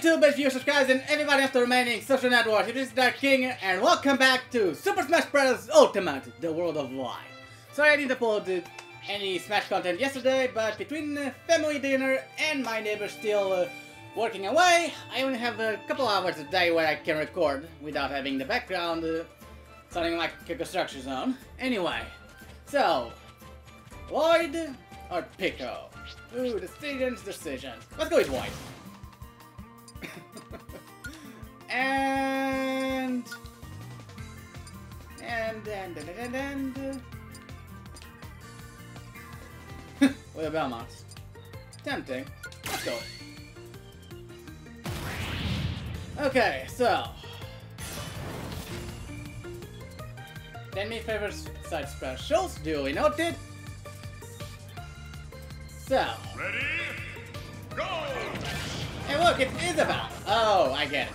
YouTube and viewers, subscribers, and everybody else the remaining social networks. This is Dark King, and welcome back to Super Smash Bros. Ultimate, the World of Light. Sorry I didn't upload any Smash content yesterday, but between uh, family dinner and my neighbor still uh, working away, I only have a couple hours a day where I can record without having the background uh, sounding like a construction zone. Anyway, so, Lloyd or Pico? Ooh, decisions, decisions. Let's go with White. And and and and and, and with a Belmont. Tempting. Let's go. Okay, so then me favorite side specials, duly noted. So Ready? Go! Hey look, it's Isabelle! Oh, I get it.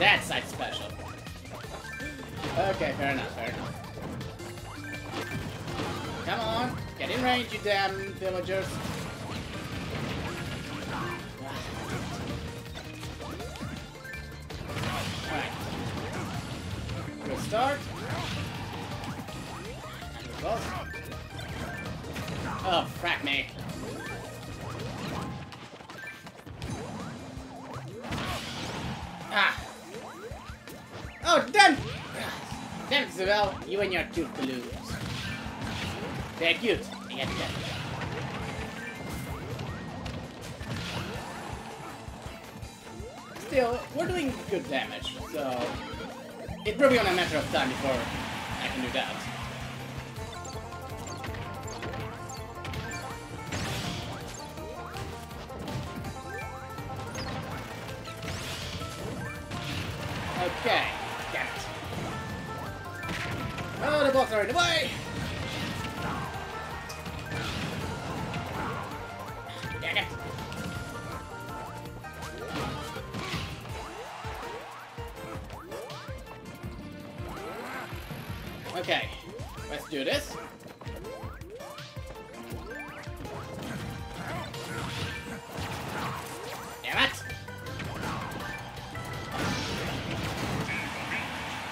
That's side special. Okay, fair enough, fair enough. Come on, get in range, you damn villagers. Alright. Good start. Oh, frack me. You and your two balloons. They're cute. Still, we're doing good damage, so it's probably only a matter of time before I can do that. Okay, let's do this. Damn it!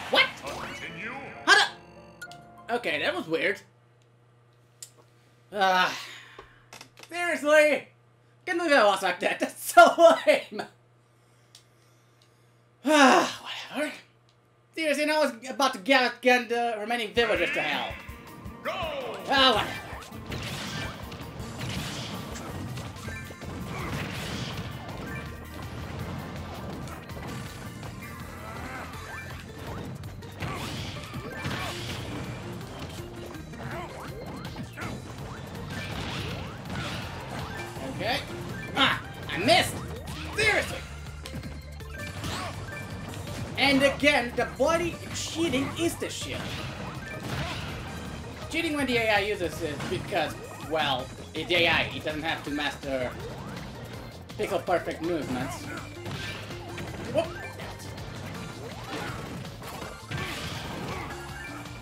What? Continue. How the... Okay, that was weird. Ah. seriously? Can't believe I lost like that. That's so lame. Ah, whatever. Seriously, now I to get, the remaining villagers to hell. Go! Whatever. Again, the body cheating is the shit. Cheating when the AI uses it because, well, it's AI. It doesn't have to master pixel perfect movements. Whoop.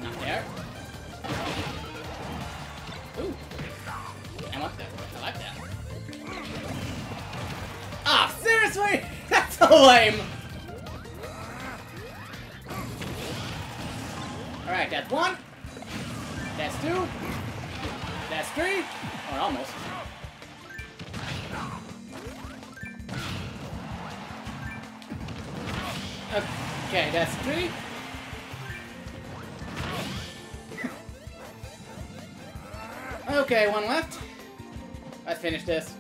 Not there. Ooh. I want that. I like that. Ah, seriously? That's so lame. Alright, that's one. That's two. That's three. Or almost. Okay, that's three. Okay, one left. Let's finish this.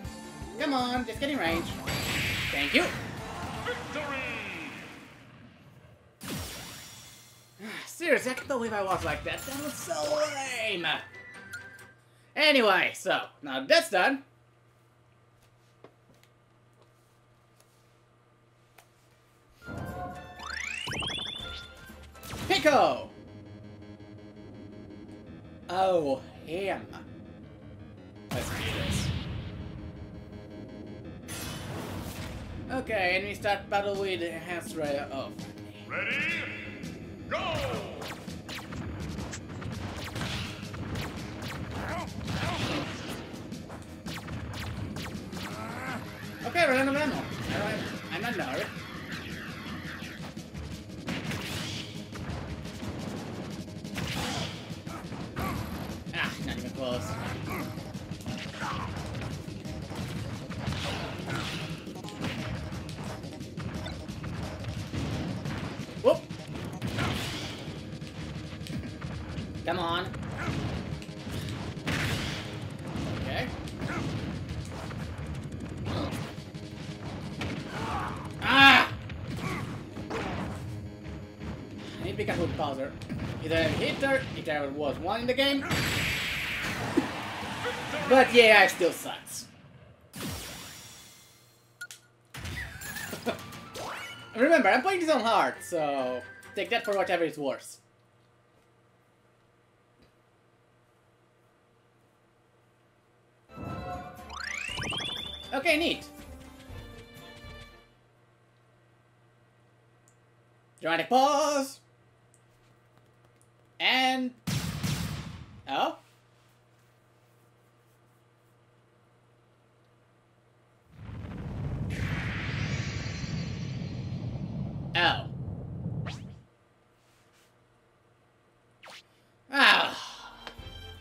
Come on, just getting range. Thank you. Victory! Seriously, I can't believe I lost like that. That was so lame. Anyway, so now that's done. Pico. Oh, him. Let's do this. Okay, and we start battle with Enhanced Ray of. Ready? Okay, we're out of ammo. Alright, I'm not no. Ah, not even close. Come on. Okay. Ah! I need to careful with Bowser. Either I hit her, if there was one in the game. But yeah, I still sucks. Remember, I'm playing this on hard, so take that for whatever it's worth. Okay, neat. Dramatic pause. And... Oh? Oh. Ah.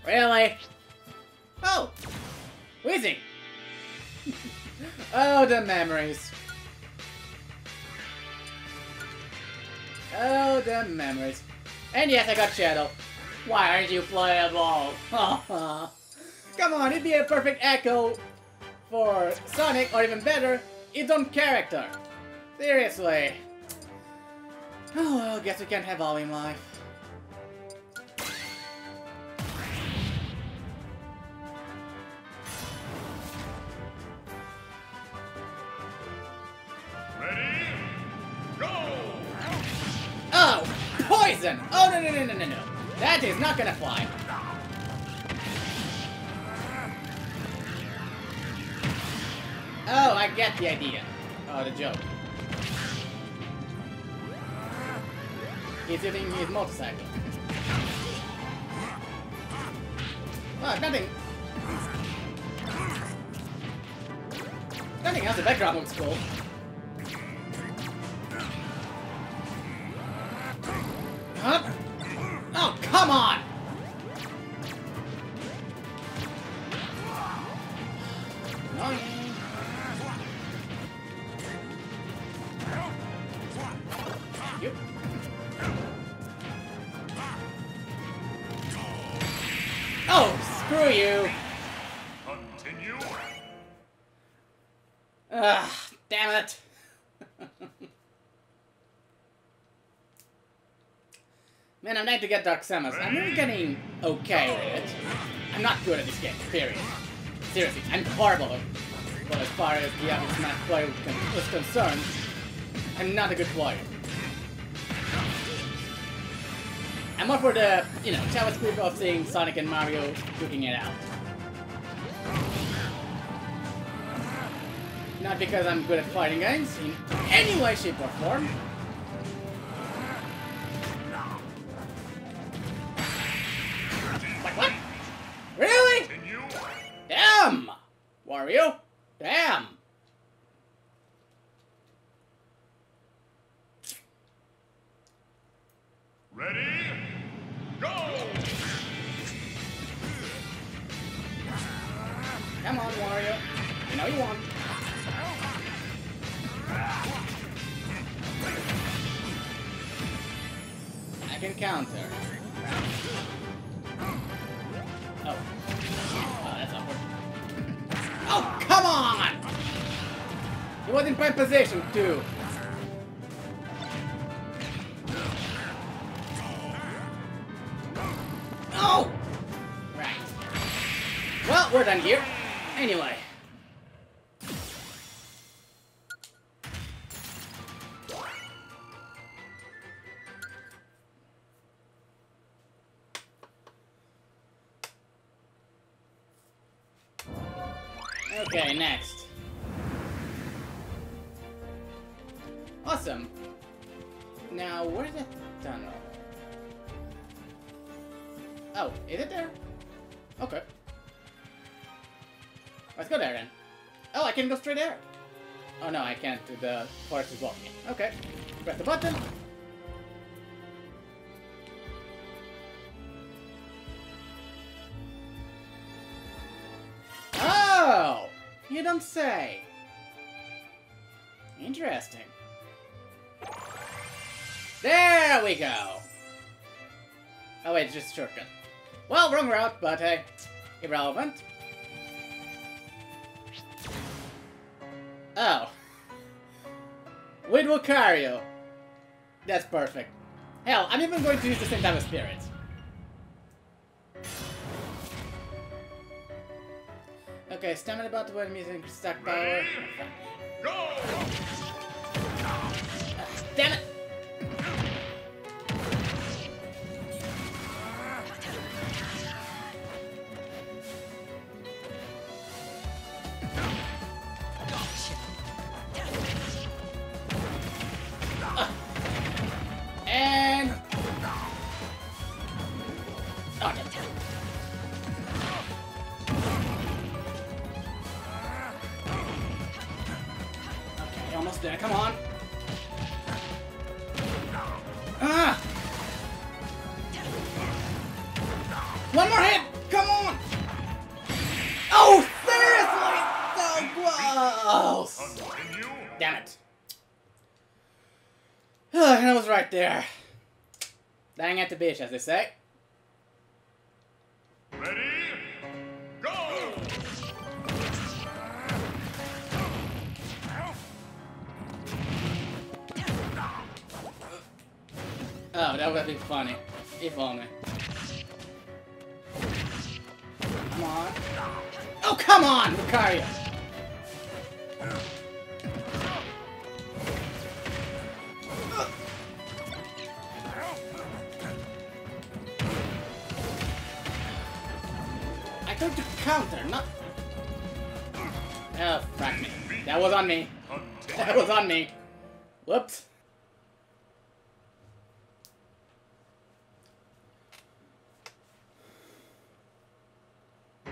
Really? Oh. Wheezing. Oh, the memories. Oh, the memories. And yes, I got Shadow. Why aren't you playable? Come on, it'd be a perfect echo for Sonic, or even better, its own character. Seriously. Oh well, guess we can't have all in life. Gonna fly. Oh, I get the idea. Oh, the joke. He's hitting his motorcycle. Oh, nothing. Nothing else. The background looks cool. Oh, screw you! Continue. Ugh, damn it! Man, I'm nice to get Dark Samus. I'm really getting okay with it. I'm not good at this game, period. Seriously, I'm horrible. But as far as the average Smash player is concerned, I'm not a good player. I'm more for the, you know, JavaScript of seeing Sonic and Mario cooking it out. Not because I'm good at fighting games in any way, shape, or form. Like what? Really? Damn! Wario? Counter. Oh. Oh, that's awkward. Oh, come on! He was in prime position, too. Oh! Right. Well, we're done here. Anyway. The forest is blocking me. Okay. Press the button. Oh! You don't say. Interesting. There we go. Oh wait, it's just a shortcut. Well, wrong route, but hey, irrelevant. Oh. With Lucario. That's perfect. Hell, I'm even going to use the same type of spirit. Okay, stamina about when using stack power. Go! Damn it! Almost there. Come on. Ah! One more hit! Come on! Oh, seriously? So close! Damn it. I was right there. Dang at the beach, as they say. Oh, that would have been funny. If only. Come on. Oh, come on, Lucario! I told to counter, not... Oh, frack me. That was on me. That was on me. Whoops.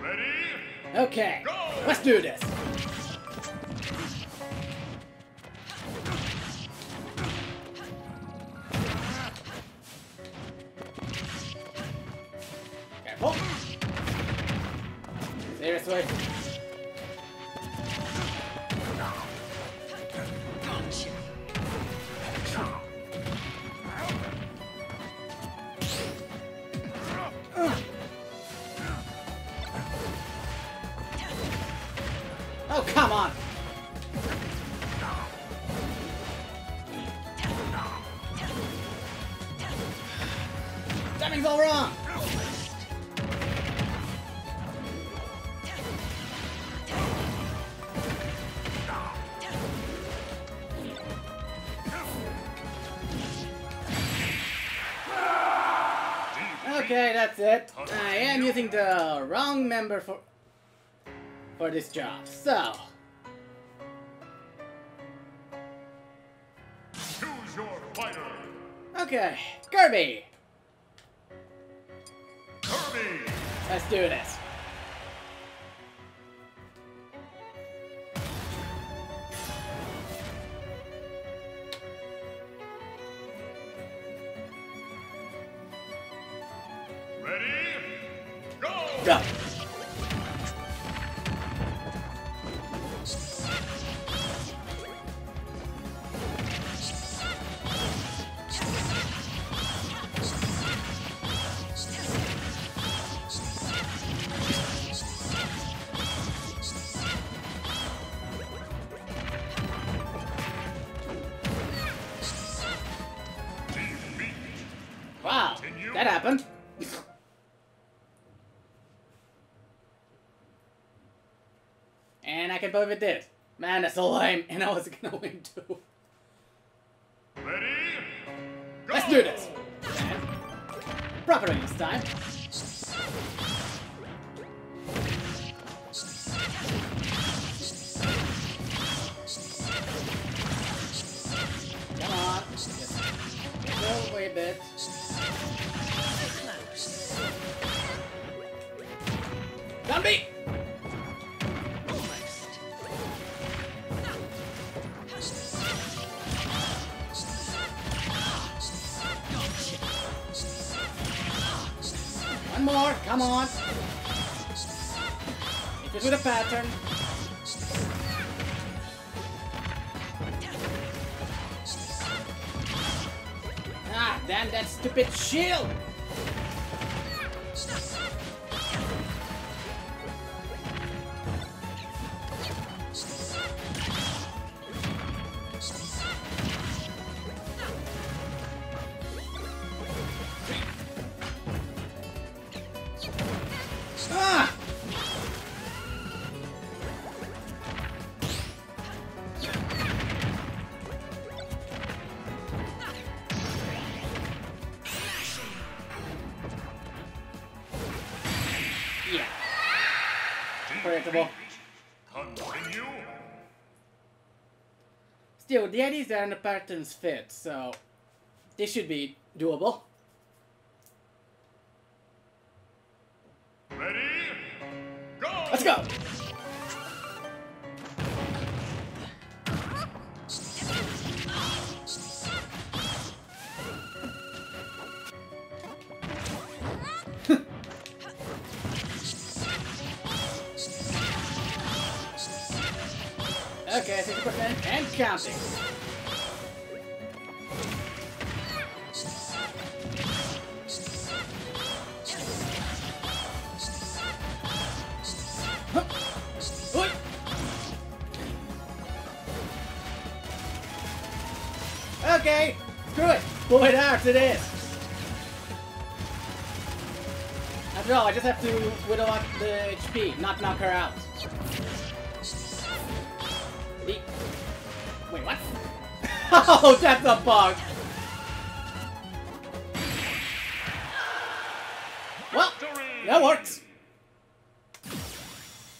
Ready? Okay, Go! let's do this. For this job. So, Choose your fighter. okay, Kirby, Kirby. let's do this. Believe it did. Man, that's so lame, and I was gonna win too. Pattern. Ah, damn that stupid shield! Predictable. Continue. Still, the ideas and the patterns fit, so this should be doable. Ready? Go! Let's go! Okay, 60% and counting. Okay, screw it. It out it is. After all, I just have to whittle out the HP, not knock her out. The- Wait, what? oh, that's a bug. Well, that works.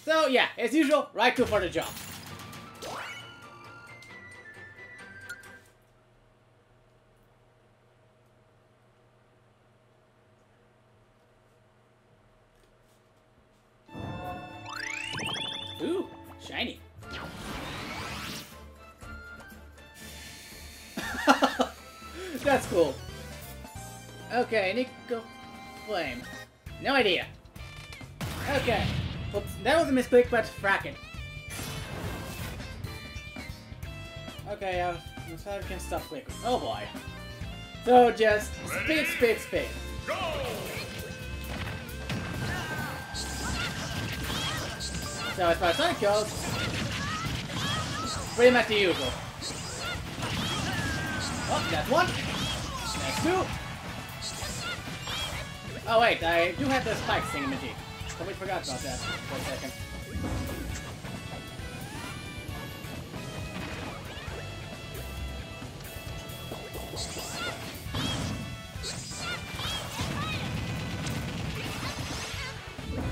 So yeah, as usual, right two for the job. That's cool. Okay, Nico Flame. No idea. Okay. Oops, that was a misclick, but frack it. Okay, looks like we can stop clicking. Oh boy. So just speed, speed, speed. Go! So as far as Sonic goes, pretty much the usual. Oh, that's one. That's two. Oh wait, I do have the spike thingamajig. Totally forgot about that for a second.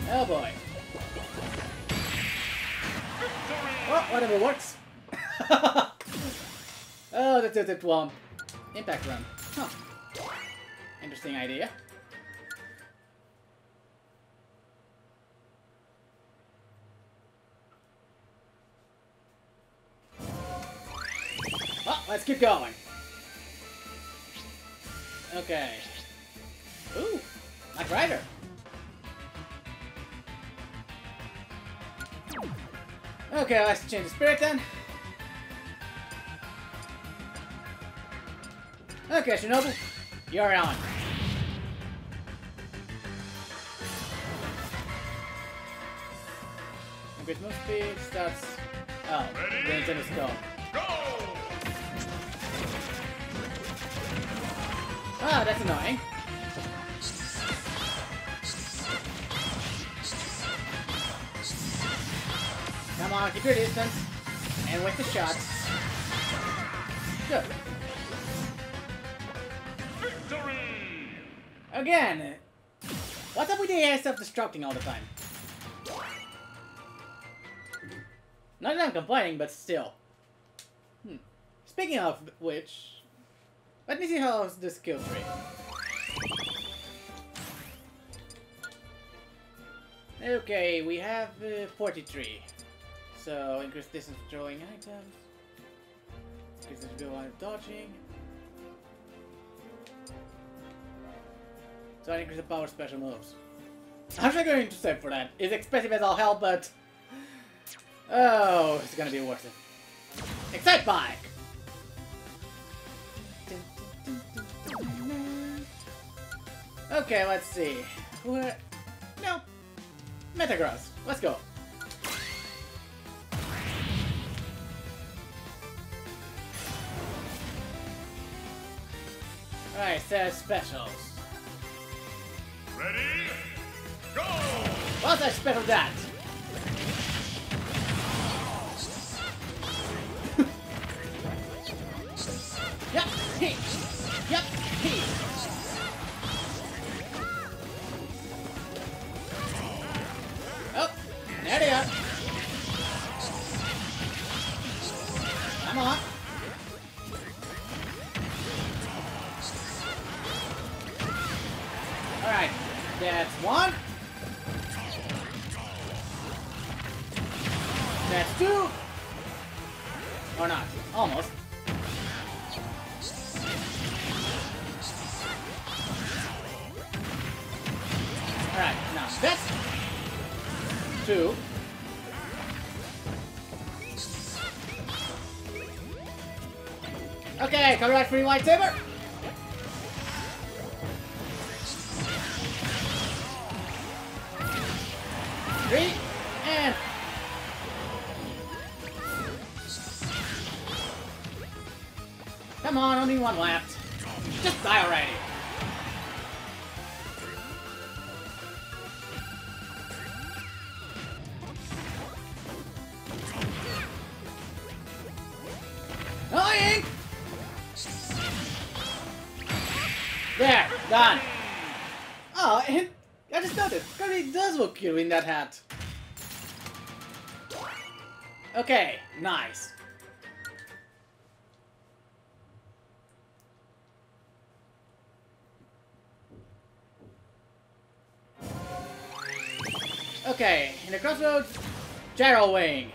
Oh boy. Oh, whatever works. oh, that's it, one. Impact run. Huh. Interesting idea. Oh, let's keep going. Okay. Ooh, Knight Rider. Okay, let's change the spirit then. Okay, Shinobu, you're on. Increase move speed, starts. Oh, the Nintendo Skull. Go! Ah, that's annoying. Come on, keep your distance. And with the shots. Good. Again! What's up with the AI self-destructing all the time? Not that I'm complaining, but still. Hmm. Speaking of which, let me see how the skill tree. Okay, we have uh, 43. So, increase distance throwing items. Increase the skill while dodging. So I increase the power special moves. I'm actually going to save for that. It's expensive as all hell, but... Oh, it's gonna be worth it. Excitebike! Okay, let's see. No. Metagross. Let's go. Alright, set specials. Ready? Go! What's that special that? Okay, come back for free lightsaber. Three and Come on, only one left. Hat. Okay, nice. Okay, in the crossroads, Gyro Wing.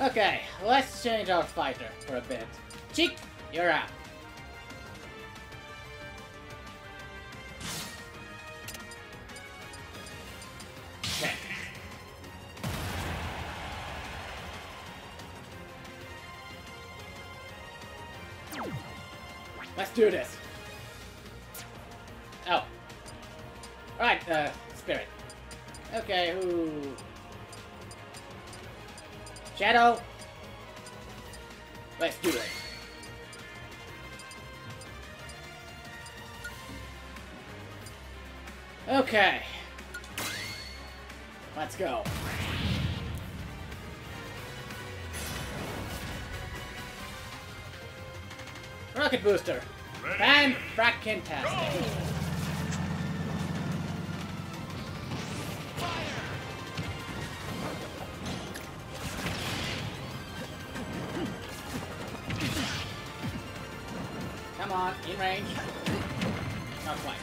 okay, let's change our fighter for a bit. Cheek, you're out. Do this. Oh. Alright, uh, Spirit. Okay, who... Shadow? Let's do it. Okay. Let's go. Rocket Booster. Fan frackintastic. Come on, in range. Not quite.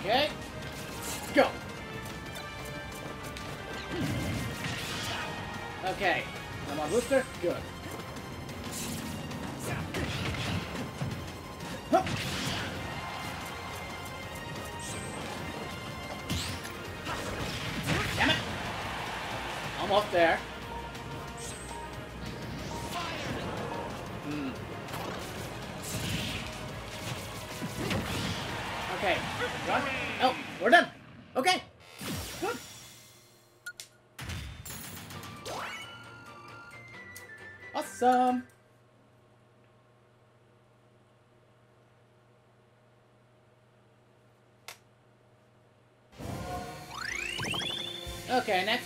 Okay. Good.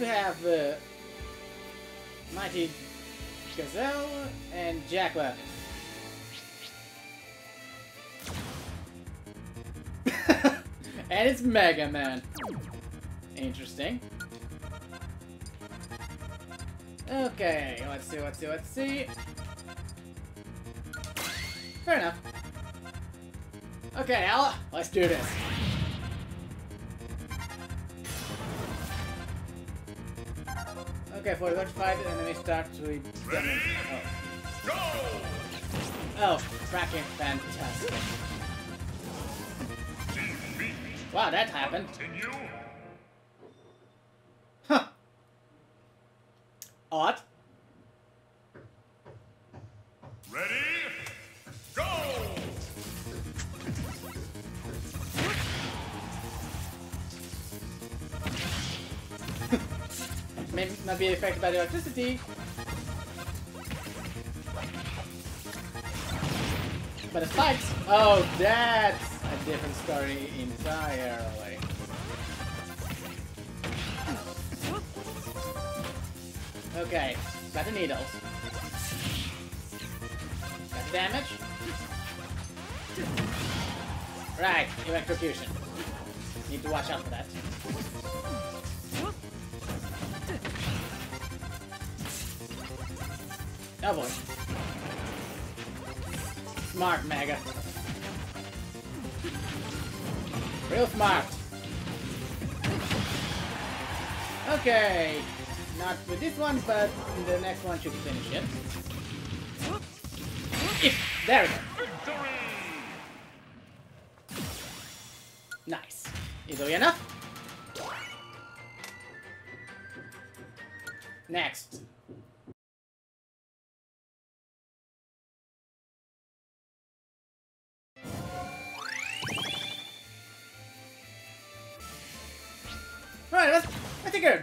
Have uh, Mighty Gazelle and Jackla. and it's Mega Man. Interesting. Okay, let's see, let's see, let's see. Fair enough. Okay, Ella, let's do this. Okay, for the fight, enemy start to Ready? Oh. Go! oh, fracking fantastic. Wow, that happened. Continue. Affected by the electricity. But the spikes. Oh, that's a different story entirely. Okay, got the needles. Got the damage. Right, electrocution. Need to watch out for that. Oh boy. Smart, Mega. Real smart. Okay. Not with this one, but the next one should finish it. If, there we go. Victory! Nice. Easily enough.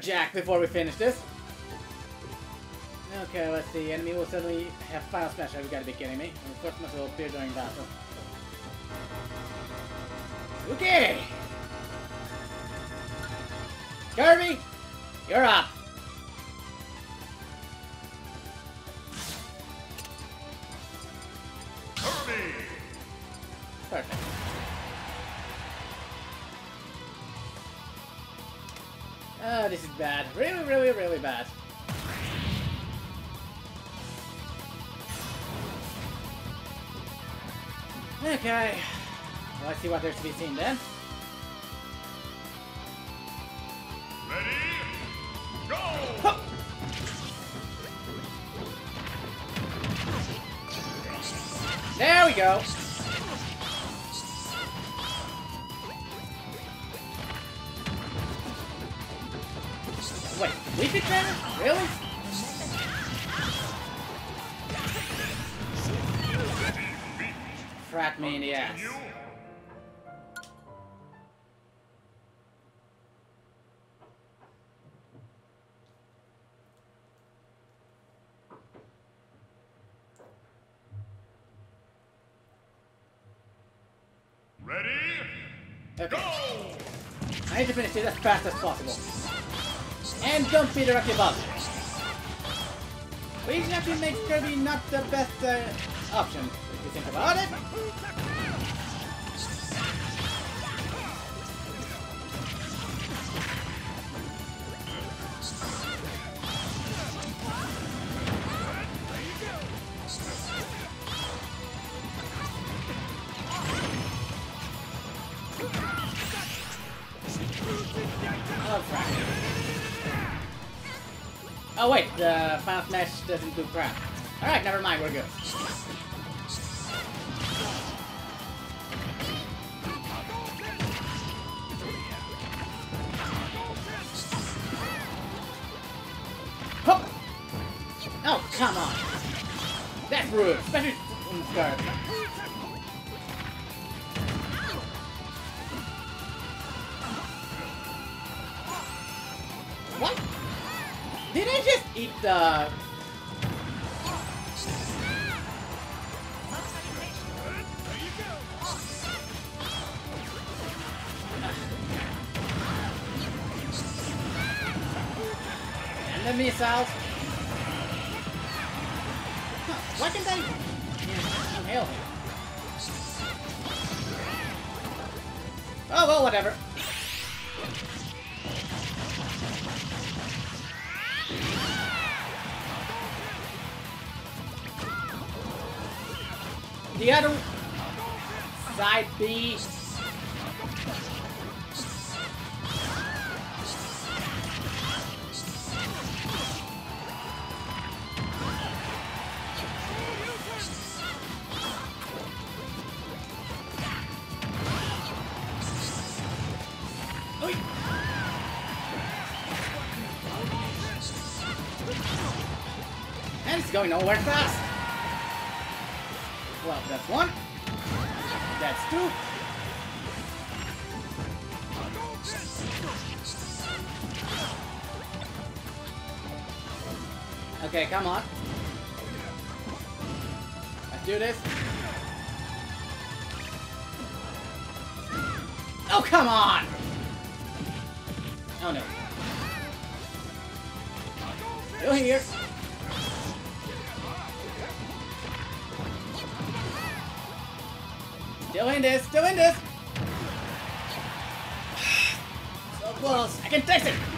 Jack before we finish this. Okay, let's see. Enemy will suddenly have Final Smash. You gotta be kidding eh, me. And of course, must will appear during battle. Okay! Kirby, you're up. Bad. Really, really, really bad. Okay. Well, let's see what there's to be seen then. Ready? Go! Huh. There we go. Ready? Okay. Go! I need to finish it as fast as possible. And don't be directly above. Which actually makes Kirby not the best uh, option, if you think about it. Oh wait, the Final Smash doesn't do crap. Alright, never mind, we're good. Eat the... The missiles. Huh, why can't I him? Oh, well, whatever. The other side B. And it's going nowhere fast. One. That's two. Okay, come on. Let's do this. Oh, come on! Oh no. Still here. Still in this, still in this! So close, I can taste it!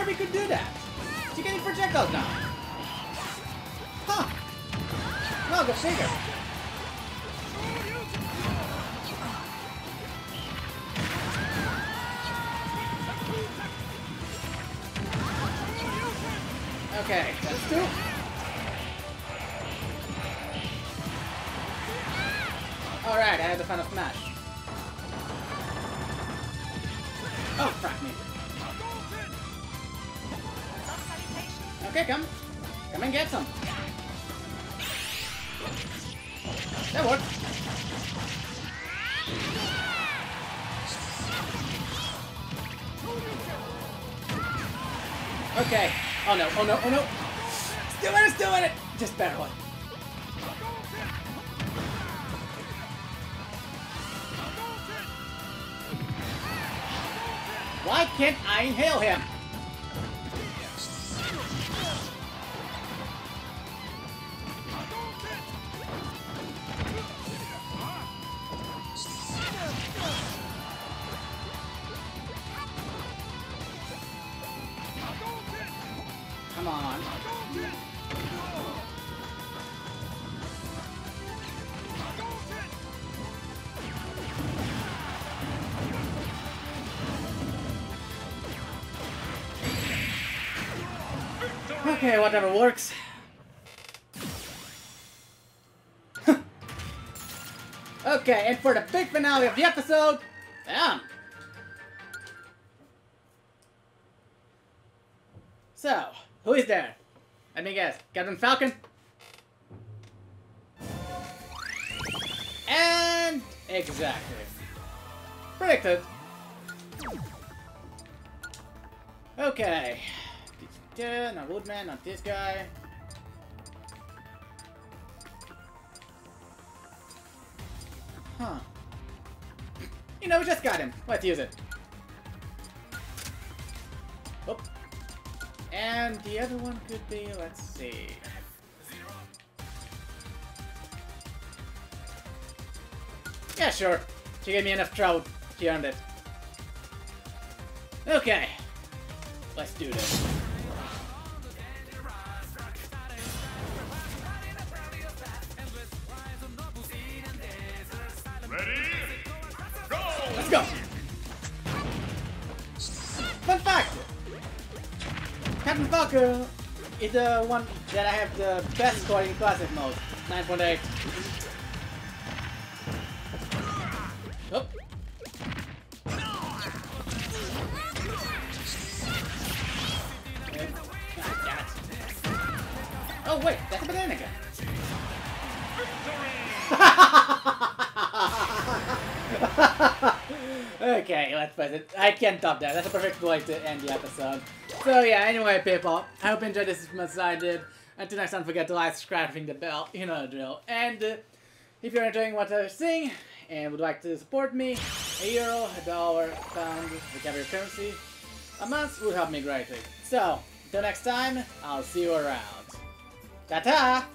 Kirby could do that. She's getting projectiles now. Huh. No, go figure. Okay, that's two. Alright, I have the final smash. Oh, crap me. Okay, come. Come and get some. That worked. Okay. Oh no, oh no, oh no. Still in it, still in it. Just barely. Why can't I inhale him? Okay, whatever works. okay, and for the big finale of the episode, bam! So, who is there? Let me guess. Captain Falcon? And exactly. Predicted. Okay. Not Woodman, not this guy. Huh. You know, we just got him. Let's use it. Oh. And the other one could be, let's see. Yeah, sure. She gave me enough trouble. She earned it. Okay. Let's do this. Go! Fun fact! Captain Falcon is the one that I have the best score in classic mode. 9.8. I can't top that. That's a perfect way to end the episode. So yeah, anyway, people, I hope you enjoyed this as much as I did. Until next time, don't forget to like, subscribe, ring the bell, you know the drill. And uh, if you're enjoying what I'm saying and would like to support me, a euro, a dollar, pound, whichever currency, a month would help me greatly. So, until next time, I'll see you around. Ta-ta!